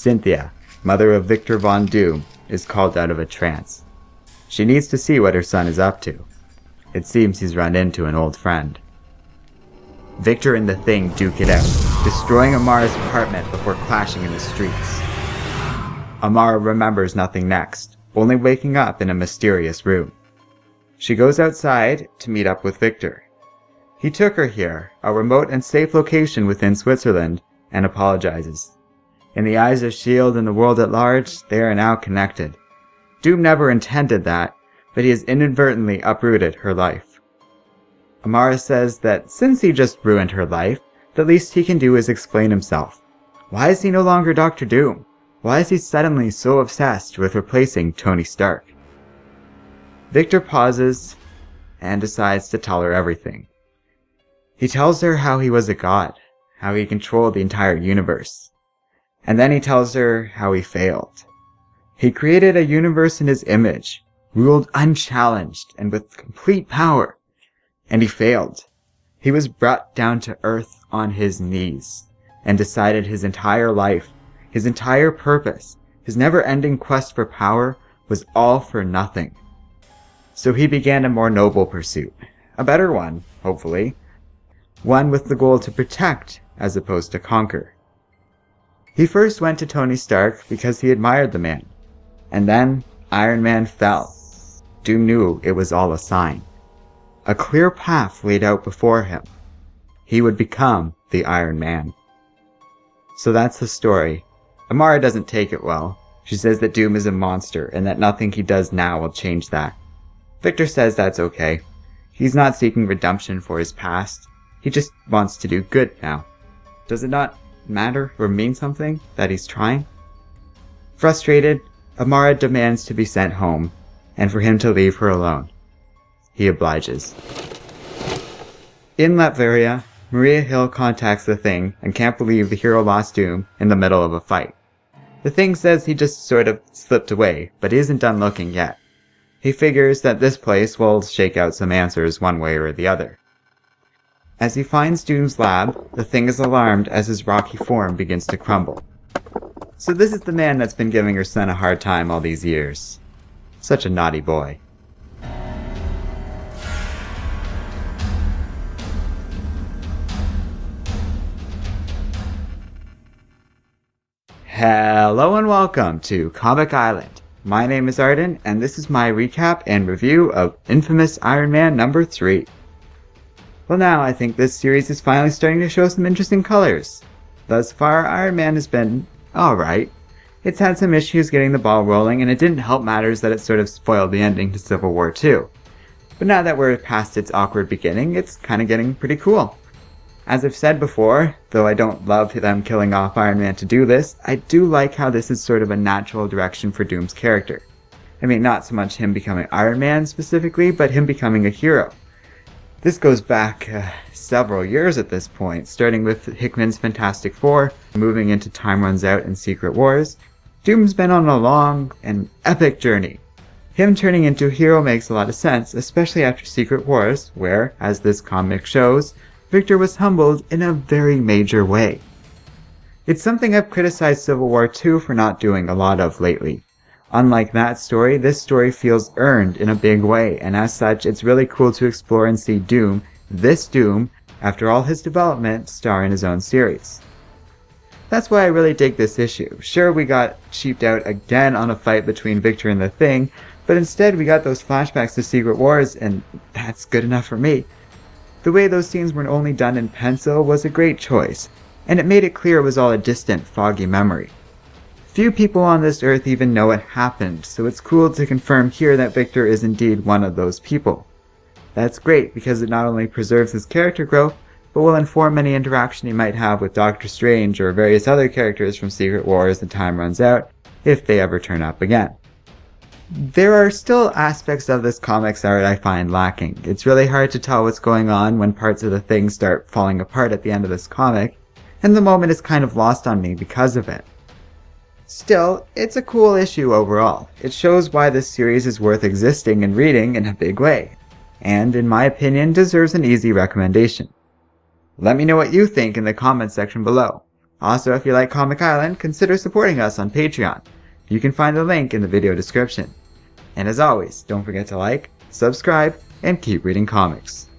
Cynthia, mother of Victor Von Doom, is called out of a trance. She needs to see what her son is up to. It seems he's run into an old friend. Victor and the Thing duke it out, destroying Amara's apartment before clashing in the streets. Amara remembers nothing next, only waking up in a mysterious room. She goes outside to meet up with Victor. He took her here, a remote and safe location within Switzerland, and apologizes. In the eyes of S.H.I.E.L.D. and the world at large, they are now connected. Doom never intended that, but he has inadvertently uprooted her life. Amara says that since he just ruined her life, the least he can do is explain himself. Why is he no longer Doctor Doom? Why is he suddenly so obsessed with replacing Tony Stark? Victor pauses and decides to tell her everything. He tells her how he was a god, how he controlled the entire universe. And then he tells her how he failed. He created a universe in his image, ruled unchallenged and with complete power. And he failed. He was brought down to earth on his knees and decided his entire life, his entire purpose, his never ending quest for power was all for nothing. So he began a more noble pursuit. A better one, hopefully. One with the goal to protect as opposed to conquer. He first went to Tony Stark because he admired the man. And then Iron Man fell. Doom knew it was all a sign. A clear path laid out before him. He would become the Iron Man. So that's the story. Amara doesn't take it well. She says that Doom is a monster and that nothing he does now will change that. Victor says that's okay. He's not seeking redemption for his past. He just wants to do good now. Does it not matter or mean something that he's trying? Frustrated, Amara demands to be sent home and for him to leave her alone. He obliges. In Latveria, Maria Hill contacts the Thing and can't believe the hero lost Doom in the middle of a fight. The Thing says he just sort of slipped away, but he isn't done looking yet. He figures that this place will shake out some answers one way or the other. As he finds Doom's lab, the Thing is alarmed as his rocky form begins to crumble. So this is the man that's been giving her son a hard time all these years. Such a naughty boy. Hello and welcome to Comic Island. My name is Arden, and this is my recap and review of Infamous Iron Man number 3. Well now, I think this series is finally starting to show some interesting colors. Thus far, Iron Man has been alright. It's had some issues getting the ball rolling, and it didn't help matters that it sort of spoiled the ending to Civil War 2. But now that we're past its awkward beginning, it's kinda getting pretty cool. As I've said before, though I don't love them killing off Iron Man to do this, I do like how this is sort of a natural direction for Doom's character. I mean, not so much him becoming Iron Man specifically, but him becoming a hero. This goes back uh, several years at this point, starting with Hickman's Fantastic Four, moving into Time Runs Out and Secret Wars. Doom's been on a long and epic journey. Him turning into a hero makes a lot of sense, especially after Secret Wars, where, as this comic shows, Victor was humbled in a very major way. It's something I've criticized Civil War 2 for not doing a lot of lately. Unlike that story, this story feels earned in a big way, and as such, it's really cool to explore and see Doom, this Doom, after all his development, star in his own series. That's why I really dig this issue. Sure, we got cheaped out again on a fight between Victor and the Thing, but instead we got those flashbacks to Secret Wars, and that's good enough for me. The way those scenes were only done in pencil was a great choice, and it made it clear it was all a distant, foggy memory. Few people on this earth even know it happened, so it's cool to confirm here that Victor is indeed one of those people. That's great because it not only preserves his character growth, but will inform any interaction he might have with Doctor Strange or various other characters from Secret Wars as time runs out, if they ever turn up again. There are still aspects of this comics art I find lacking. It's really hard to tell what's going on when parts of the thing start falling apart at the end of this comic, and the moment is kind of lost on me because of it. Still, it's a cool issue overall. It shows why this series is worth existing and reading in a big way, and in my opinion deserves an easy recommendation. Let me know what you think in the comments section below. Also, if you like Comic Island, consider supporting us on Patreon. You can find the link in the video description. And as always, don't forget to like, subscribe, and keep reading comics.